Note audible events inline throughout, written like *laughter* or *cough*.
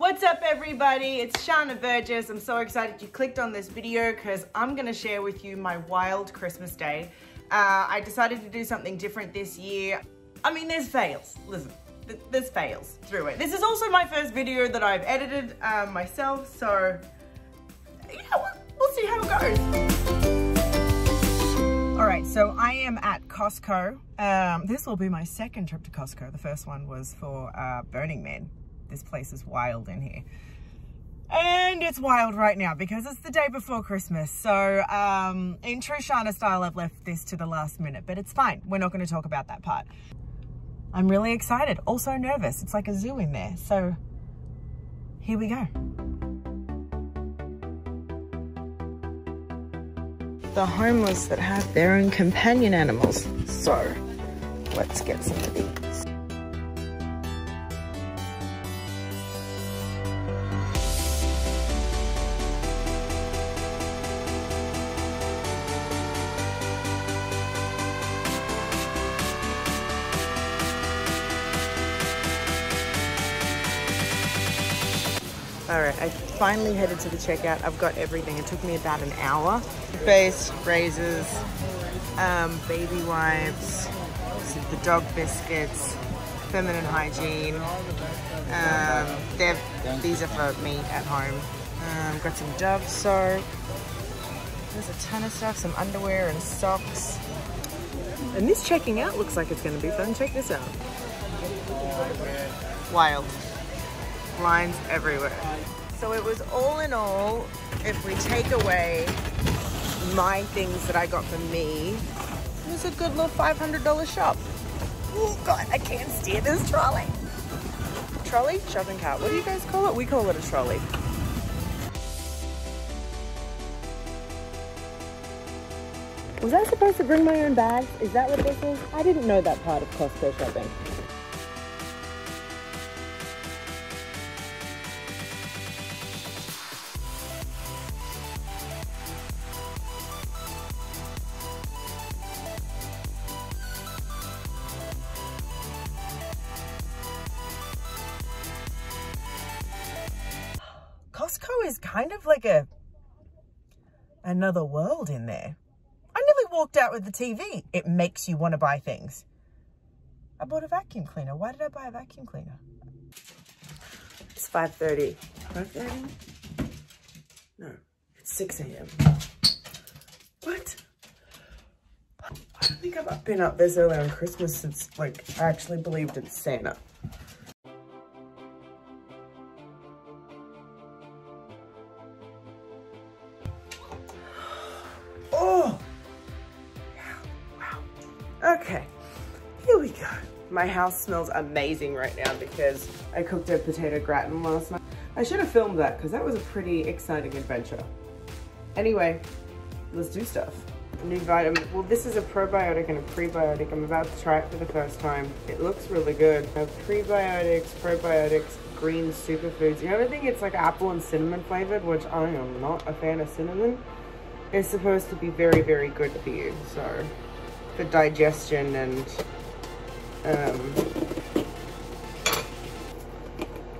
What's up everybody? It's Sharna Burgess. I'm so excited you clicked on this video because I'm gonna share with you my wild Christmas day. Uh, I decided to do something different this year. I mean, there's fails. Listen, th there's fails through it. This is also my first video that I've edited uh, myself, so yeah, we'll, we'll see how it goes. All right, so I am at Costco. Um, this will be my second trip to Costco. The first one was for uh, Burning Man this place is wild in here. And it's wild right now because it's the day before Christmas. So um, in true Sharna style, I've left this to the last minute, but it's fine. We're not going to talk about that part. I'm really excited, also nervous. It's like a zoo in there. So here we go. The homeless that have their own companion animals. So let's get some of these. All right, I finally headed to the checkout. I've got everything. It took me about an hour. Face, razors, um, baby wipes, the dog biscuits, feminine hygiene. Um, these are for me at home. Um, got some Dove soap. There's a ton of stuff, some underwear and socks. And this checking out looks like it's gonna be fun. Check this out. Wild lines everywhere. So it was all in all, if we take away my things that I got for me, it was a good little $500 shop. Oh God, I can't steer this trolley. Trolley? Shopping cart. What do you guys call it? We call it a trolley. Was I supposed to bring my own bags? Is that what this is? I didn't know that part of Costco shopping. Of like a another world in there. I nearly walked out with the TV. It makes you want to buy things. I bought a vacuum cleaner. Why did I buy a vacuum cleaner? It's 5.30. 5.30? No, it's 6 a.m. What? I don't think I've been up this early on Christmas since, like, I actually believed in Santa. My house smells amazing right now because I cooked a potato gratin last night. I should have filmed that because that was a pretty exciting adventure. Anyway, let's do stuff. New vitamin, well this is a probiotic and a prebiotic. I'm about to try it for the first time. It looks really good. Prebiotics, probiotics, green superfoods. The only thing it's like apple and cinnamon flavored, which I am not a fan of cinnamon. It's supposed to be very, very good for you, so for digestion and um,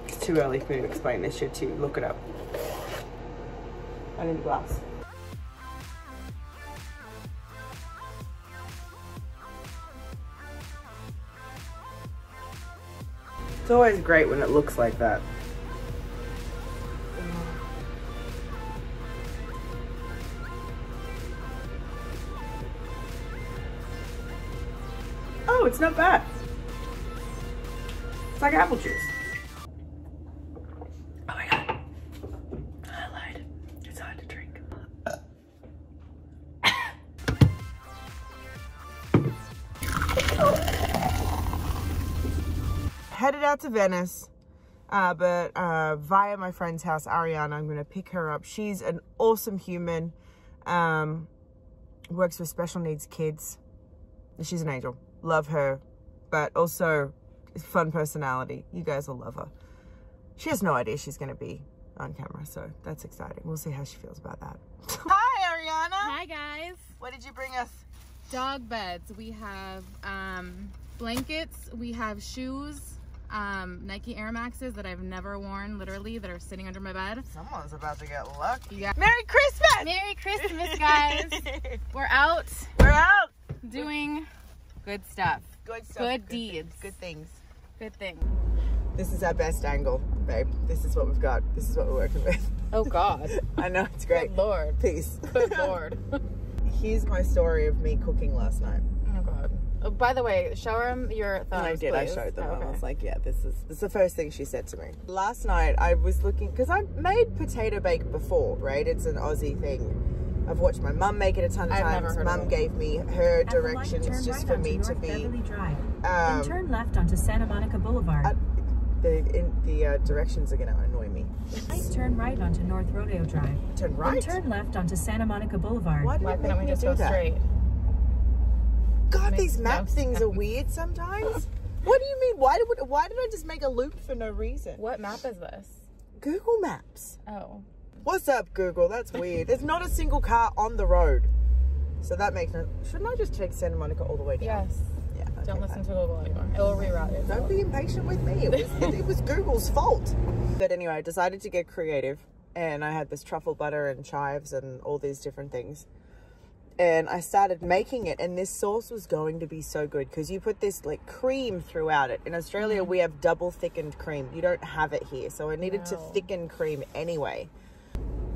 it's too early for me to explain this shit to you. Look it up. I need a glass. It's always great when it looks like that. Oh, it's not bad. It's like apple juice. Oh my god. I lied. It's hard to drink. Headed out to Venice. Uh, but uh, via my friend's house, Ariana, I'm going to pick her up. She's an awesome human. Um, works with special needs kids. She's an angel love her, but also fun personality. You guys will love her. She has no idea she's going to be on camera, so that's exciting. We'll see how she feels about that. *laughs* Hi, Ariana. Hi, guys. What did you bring us? Dog beds. We have um, blankets. We have shoes. um, Nike Air Maxes that I've never worn, literally, that are sitting under my bed. Someone's about to get lucky. Yeah. Merry Christmas! Merry Christmas, *laughs* guys. We're out We're out. doing good stuff, Good stuff. good deeds, Good things. Good thing. This is our best angle, babe. This is what we've got. This is what we're working with. Oh, God. *laughs* I know it's great. Good Lord. Peace. Good *laughs* Lord. Here's my story of me cooking last night. Oh, God. Oh, by the way, show him your thumbs, And I did. I showed them. Oh, and I was like, yeah, this is this is the first thing she said to me. Last night I was looking because I made potato bake before, right? It's an Aussie thing. I've watched my mum make it a ton of I've times. heard Mum gave me her At light, directions turn just right for onto me to North be Drive. um, then turn left onto Santa Monica Boulevard. Uh, the in, the uh, directions are going to annoy me. Right, turn right onto North Rodeo Drive. Turn right. Then turn left onto Santa Monica Boulevard. Why did Why it couldn't we me just do go that? straight? God, these map no things are *laughs* weird sometimes. what do you mean? Why did why did I just make a loop for no reason? What map is this? Google Maps. Oh. What's up, Google? That's weird. There's not a single car on the road. So that makes no. Shouldn't I just take Santa Monica all the way down? Yes. Yeah. okay, Don't listen to Google anymore. It will reroute you. Don't be impatient with me. It was, it was Google's fault. But anyway, I decided to get creative, and I had this truffle butter and chives and all these different things. And I started making it, and this sauce was going to be so good because you put this like cream throughout it. In Australia, mm-hmm. we have double thickened cream. You don't have it here, so I needed to No. thicken cream anyway.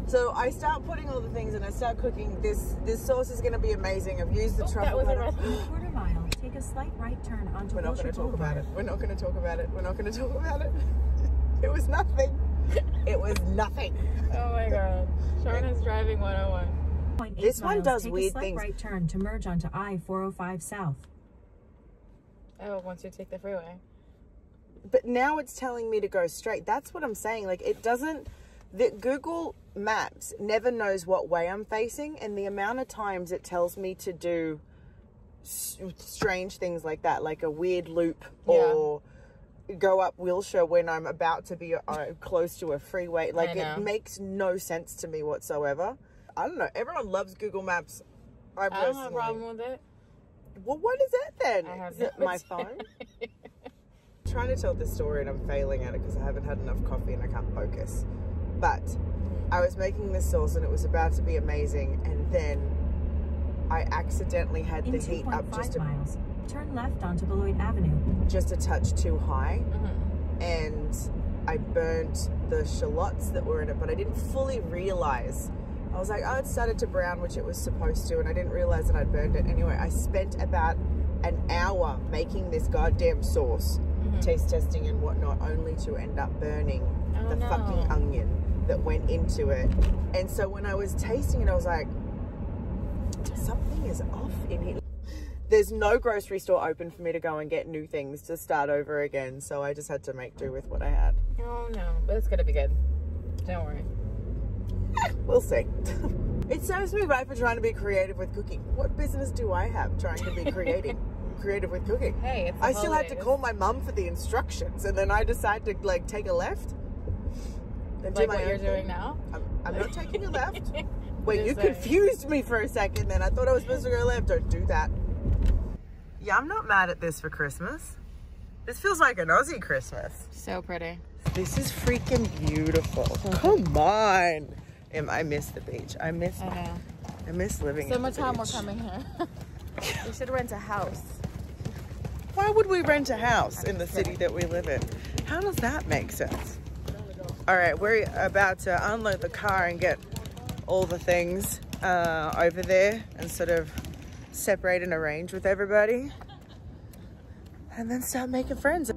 So I start putting all the things, and I start cooking. This this sauce is going to be amazing. I've used the Oh, that truffle was a butter. red- In a quarter mile, take a slight right turn onto We're not going to talk about it. We're not going to talk about it. We're not going to talk about it. It was nothing. It was nothing. *laughs* Oh my god. Sean is driving 101. Point eight This one miles, does take weird a slight things. right turn to merge onto I-405 South. Oh, once you take the freeway. But now it's telling me to go straight. That's what I'm saying. Like it doesn't. The Google Maps never knows what way I'm facing, and the amount of times it tells me to do strange things like that, like a weird loop or go up Wilshire when I'm about to be uh, close to a freeway. Like it makes no sense to me whatsoever. I don't know. Everyone loves Google Maps. I, I don't have a problem with it. Well, what is that then? I have is it my phone? *laughs* trying to tell this story and I'm failing at it because I haven't had enough coffee and I can't focus. But I was making this sauce and it was about to be amazing, and then I accidentally had In the heat up 2.5 just a, miles, turn left onto Beloit Avenue. just a touch too high, Mhm. and I burnt the shallots that were in it, but I didn't fully realize. I was like, oh, it started to brown, which it was supposed to, and I didn't realize that I'd burned it. Anyway, I spent about an hour making this goddamn sauce, taste testing and whatnot, only to end up burning Oh, the no. fucking onion that went into it. And so when I was tasting it, I was like, something is off in here. There's no grocery store open for me to go and get new things to start over again, so I just had to make do with what I had. Oh no, but it's gonna be good. Don't worry. *laughs* We'll see. it serves me right for trying to be creative with cooking. What business do I have trying to be *laughs* creative creative with cooking? Hey, it's I still had to call my mum for the instructions, and then I decided to like take a left. And Like what you're thing. doing now. I'm, I'm not taking a left. *laughs* Wait, Just you saying. confused me for a second then. I thought I was supposed to go left. Don't do that. Yeah, I'm not mad at this for Christmas. This feels like an Aussie Christmas. So pretty. This is freaking beautiful. Come on. I miss the beach. I miss I know. I miss living Summertime, we're beach. coming here. *laughs* we should rent a house. Why would we rent a house in the city that we live in? How does that make sense? All right, we're about to unload the car and get all the things uh, over there and sort of separate and arrange with everybody. And then start making friends.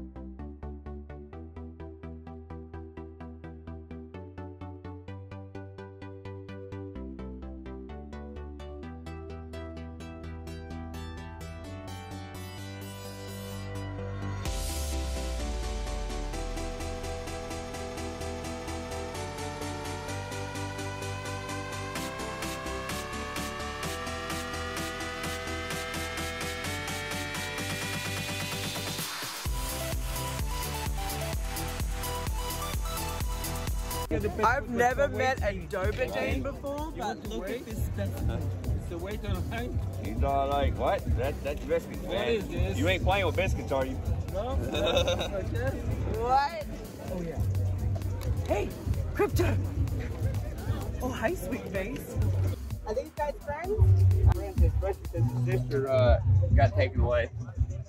I've never met a Doberjane before, but look at this specimen. It's the weight on line. He's all like, what? That, that's biscuits, man. is this? You ain't playing with biscuits, are you? No? *laughs* like? What? Oh yeah. Hey, Crypto. Oh, hi, sweet face. Are these guys friends? friends, especially since his sister uh, got taken away.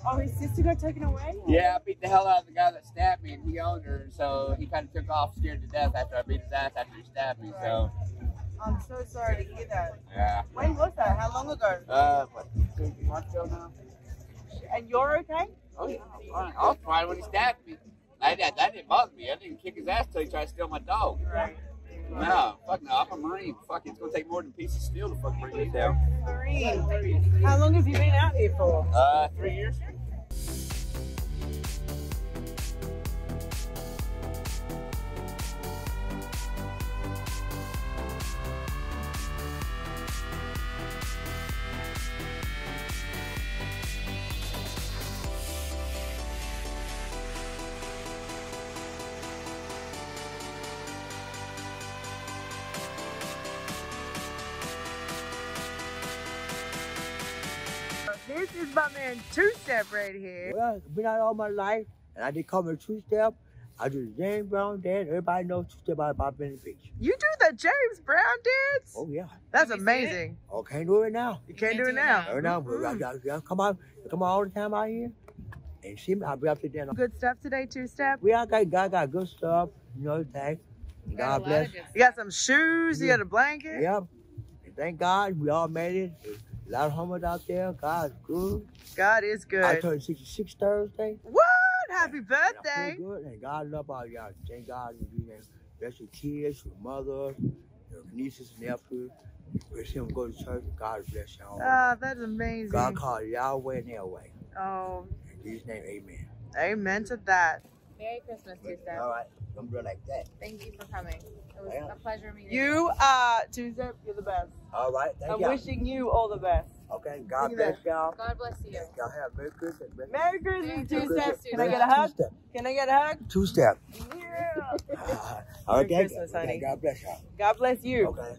Oh, his sister got taken away? Yeah, I beat the hell out of the guy that stabbed me, and he owned her, so he kind of took off scared to death after I beat his ass after he stabbed me. So, I'm so sorry to hear that. yeah. When was that? How long ago? Uh, what, two months ago now? And you're okay? Oh, yeah, I'm fine. I was fine when he stabbed me. I, that, that didn't bother me. I didn't kick his ass till he tried to steal my dog. Right. No, fuck no. I'm a Marine. Fuck, it's gonna take more than a piece of steel to fuck bring me down. Marine. How long have you been out here for? Uh, three years. Is my man Two Step right here. Well, been out all my life, and I did come to two step. I do the James Brown dance. Everybody knows two step out about Benny Beach. You do the James Brown dance? Oh yeah. That's Can we see it? amazing. Oh, can't do it now. You can't Can't do do it it now. now. Right now, but I, I, I come out, I come out all the time out here, and see me. I'll be up to dinner. Good stuff today, Two Step. We all got, God got good stuff. You know, thank. You God bless. of You got some shoes, you got a blanket. Yep. And thank God we all made it. Lot of homeless out there. God's good. God is good. I turned 66 Thursday. What? Happy And birthday. feel good, and God love all y'all. Thank God you know, bless your kids, your mother, your nieces and nephews. Wish them go to church. God bless y'all. Ah, that's amazing. God called Yahweh and Yahweh. Oh, In Jesus' name, amen. amen to that. Merry Christmas, Two Step. All right. I'm real like that. Thank you for coming. It was Yeah. a pleasure meeting You You, uh, Two Step. You're the best. All right. Thank I'm y'all. wishing you all the best. Okay. God bless y'all. God bless you. Y'all have Merry Christmas. Merry Merry Merry Christmas, Two Christmas, Step. Can I get a hug? Two step. Can I get a hug? Two step. Yeah. *laughs* All right. Merry thank Christmas, honey. Okay, God bless y'all. God bless you. Okay.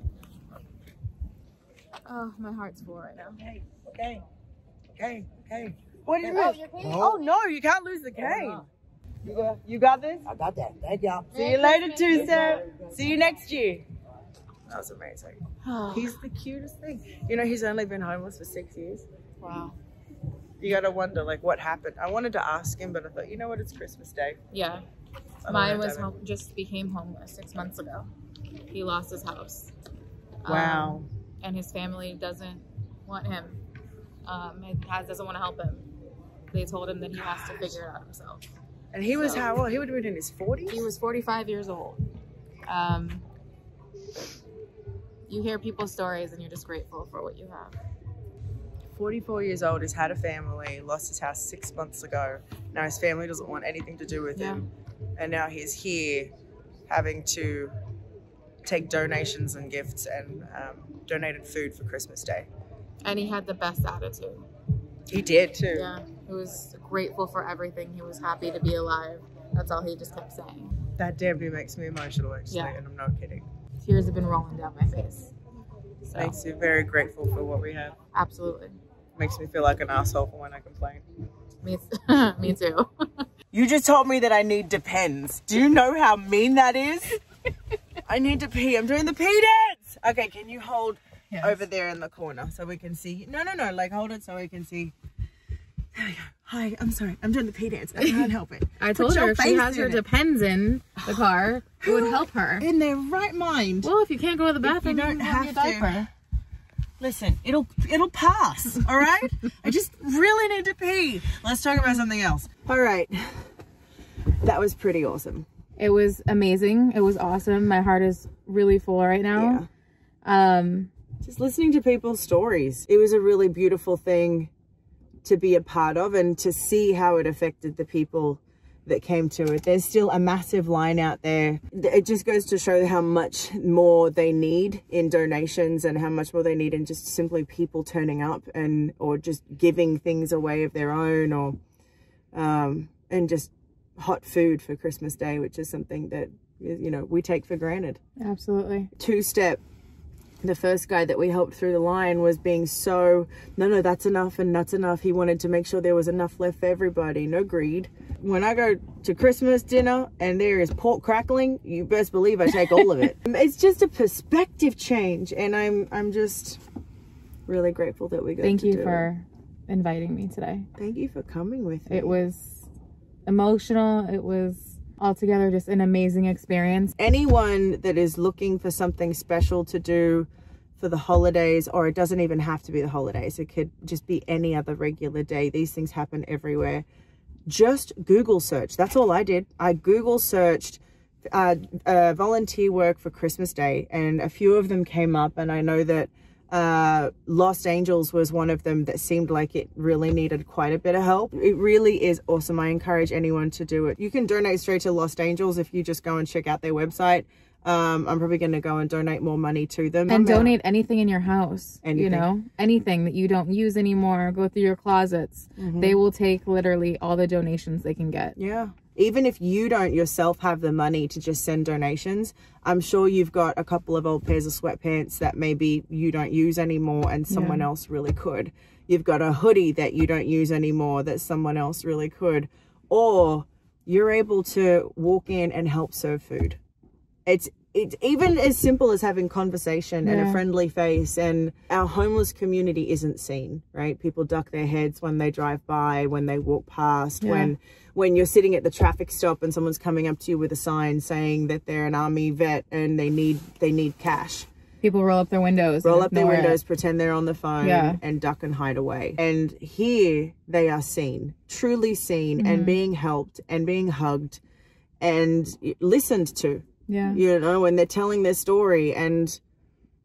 Oh, my heart's full right now. Okay. Okay. Okay. Okay. What do you Oh, mean? you're? Oh no, you can't lose the cane. You got, you got this? I got that. Thank y'all. See you later, Two Step. See you next year. That was amazing. *sighs* He's the cutest thing. You know, he's only been homeless for six years. wow. You gotta wonder, like, what happened. I wanted to ask him, but I thought, you know what, it's Christmas Day. Yeah. I Mine was home, just became homeless six months ago. He lost his house. Wow. Um, and his family doesn't want him. Um, and has doesn't want to help him. They told him that he has to figure it out himself. And he was so- how old? He would have been in his 40s? He was 45 years old. Um, you hear people's stories and you're just grateful for what you have. 44 years old, has had a family, lost his house six months ago. Now his family doesn't want anything to do with Yeah. him. And now he's here having to take donations and gifts and um, donated food for Christmas Day. And he had the best attitude. He did too. Yeah. He was grateful for everything. He was happy to be alive. That's all he just kept saying. That damn near makes me emotional, actually, Yeah. and I'm not kidding. Tears have been rolling down my face. So, Makes you very grateful for what we have. absolutely. Makes me feel like an asshole for when I complain. Me, *laughs* me too. *laughs* You just told me that I need depends. Do you know how mean that is? I need to pee. I'm doing the pee dance. Okay, can you hold Yes. over there in the corner so we can see? No, no, no. Like hold it so we can see. There we go. Hi, I'm sorry. I'm doing the pee dance. I can't help it. *laughs* I Put told her if she has her it. depends in the car, it *sighs* would help her. In their right mind. Well, if you can't go to the bathroom, you don't you have your have to. diaper. Listen, it'll it'll pass. All right. I just really need to pee. Let's talk about something else. All right. That was pretty awesome. It was amazing. It was awesome. My heart is really full right now. Um, just listening to people's stories. It was a really beautiful thing to be a part of and to see how it affected the people that came to it. There's still a massive line out there. It just goes to show how much more they need in donations and how much more they need in just simply people turning up and or just giving things away of their own or um and just hot food for Christmas Day, which is something that you know we take for granted absolutely. two step the first guy that we helped through the line was being so no no that's enough and that's enough. He wanted to make sure there was enough left for everybody. No greed. When i go to christmas dinner and there is pork crackling you best believe i take all of it. *laughs* It's just a perspective change and i'm i'm just really grateful that we got Thank you for inviting me today. thank you for coming with me. It was emotional. It was altogether just an amazing experience. anyone that is looking for something special to do for the holidays or it doesn't even have to be the holidays it could just be any other regular day these things happen everywhere. Just google search. That's all i did. I google searched uh, uh, volunteer work for christmas day and a few of them came up and i know that uh, Lost Angels was one of them that seemed like it really needed quite a bit of help. It really is awesome. I encourage anyone to do it. You can donate straight to Lost Angels if you just go and check out their website. Um, I'm probably going to go and donate more money to them. And I'm, donate anything in your house. You know, anything that you don't use anymore. Go through your closets. Mm-hmm. They will take literally all the donations they can get. Yeah. Even if you don't yourself have the money to just send donations, I'm sure you've got a couple of old pairs of sweatpants that maybe you don't use anymore and someone else really could. You've got a hoodie that you don't use anymore that someone else really could. Or you're able to walk in and help serve food. It's it's even as simple as having conversation and a friendly face and our homeless community isn't seen right people duck their heads when they drive by when they walk past Yeah. when when you're sitting at the traffic stop and someone's coming up to you with a sign saying that they're an army vet and they need they need cash People roll up their windows. roll up their it. windows pretend they're on the phone Yeah. and duck and hide away and here they are seen truly seen Mm-hmm. and being helped and being hugged and listened to Yeah. you know, when they're telling their story. And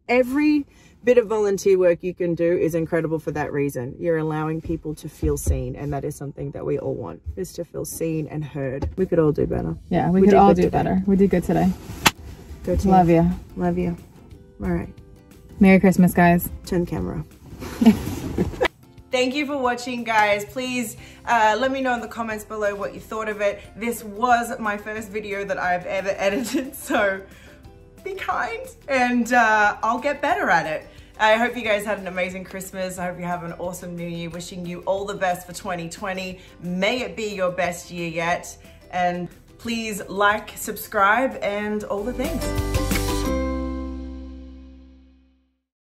every bit of volunteer work you can do is incredible for that reason. You're allowing people to feel seen, and that is something that we all want, is to feel seen and heard. We could all do better. Yeah, we, We could all do today. better. We did good today. Go team. Love you. Love you. All right. Merry Christmas, guys. Turn camera. *laughs* Thank you for watching, guys. Please uh, let me know in the comments below what you thought of it. This was my first video that I've ever *laughs* edited, so be kind and uh, I'll get better at it. I hope you guys had an amazing Christmas. I hope you have an awesome new year. Wishing you all the best for 2020. May it be your best year yet. And please like, subscribe, and all the things.